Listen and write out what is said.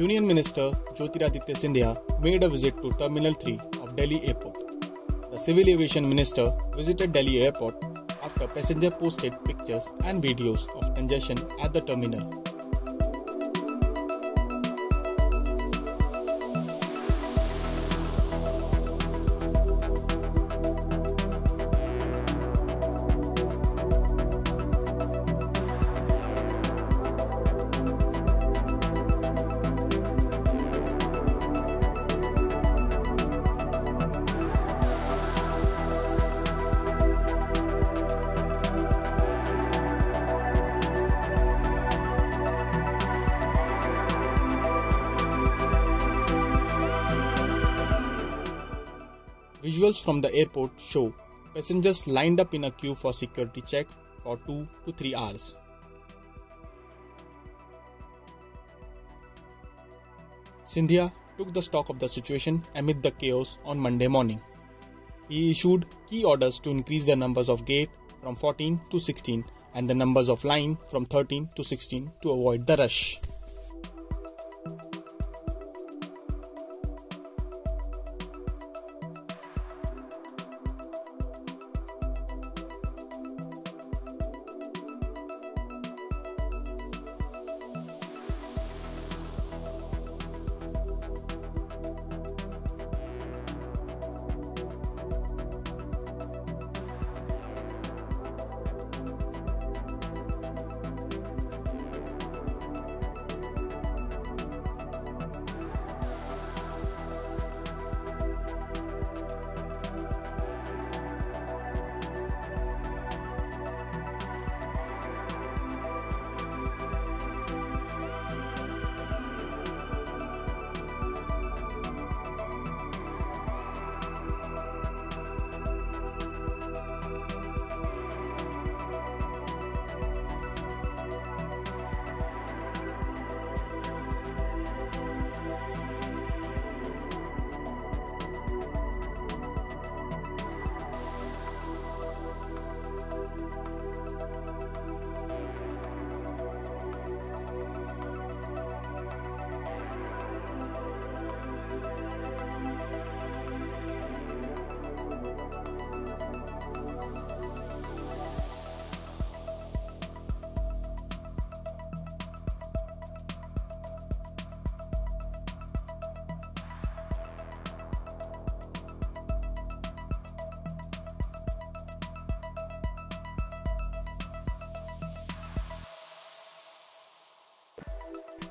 Union Minister Jyotiraditya Scindia made a visit to Terminal 3 of Delhi Airport. The Civil Aviation Minister visited Delhi Airport after passenger posted pictures and videos of congestion at the terminal. Visuals from the airport show passengers lined up in a queue for security check for 2 to 3 hours. Scindia took the stock of the situation amid the chaos on Monday morning. He issued key orders to increase the numbers of gate from 14 to 16 and the numbers of line from 13 to 16 to avoid the rush.